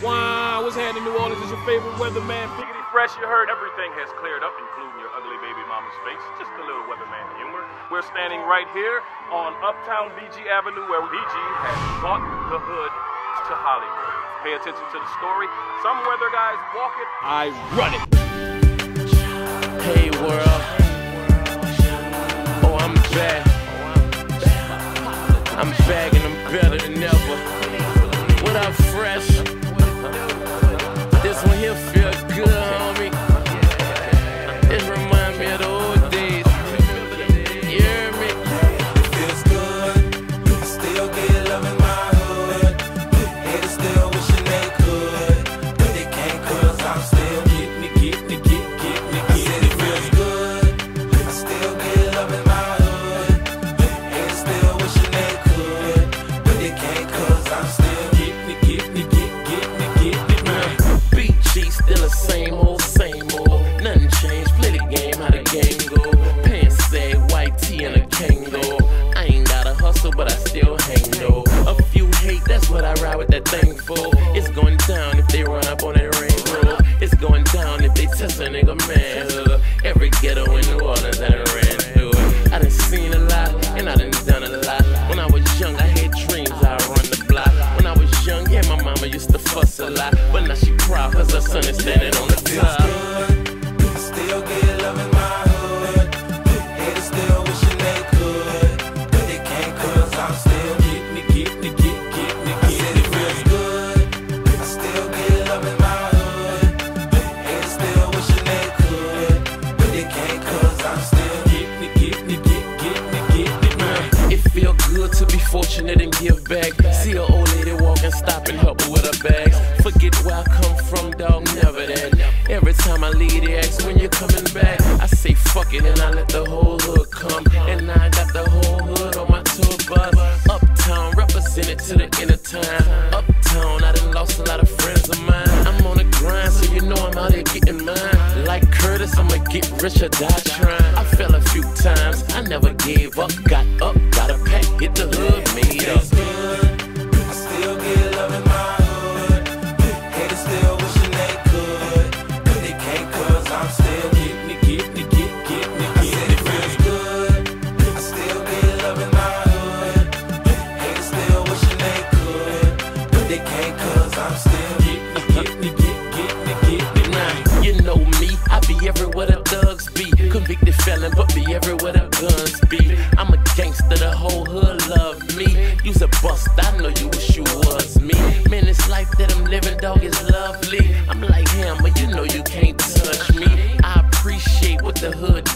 Wow, what's happening in New Orleans? Is your favorite weatherman, Piggity Fresh? You heard everything has cleared up, including your ugly baby mama's face. Just a little weatherman humor. We're standing right here on Uptown BG Avenue, where BG has brought the hood to Hollywood. Pay attention to the story. Some weather guys walk it, I run it. Hey world, hustle, but I still hang though. A few hate, that's what I ride with that thing for. It's going down if they run up on that ring. It's going down if they test a nigga manhood. Every ghetto in New Orleans I done ran through. I done seen a lot and I done done a lot. When I was young, I had dreams I run the block. When I was young, yeah, my mama used to fuss a lot. But now she proud cause her son is standing on fortunate and give back. See a old lady walking, stop and help her with her bags. Forget where I come from, dog, never that. Every time I leave, they ask when you're coming back. I say fuck it and I let the whole hood come. And now I got the whole hood on my tour bus. Uptown, represented to the inner time. Uptown, I done lost a lot of friends of mine. I'm on the grind, so you know I'm out here getting mine. Like Curtis, I'ma get rich or die trying. I fell a few times, I never gave up. Got up, got a hit the hood, made up. I know you wish you was me. Man, this life that I'm living, dog, is lovely. I'm like him, but you know you can't touch me. I appreciate what the hood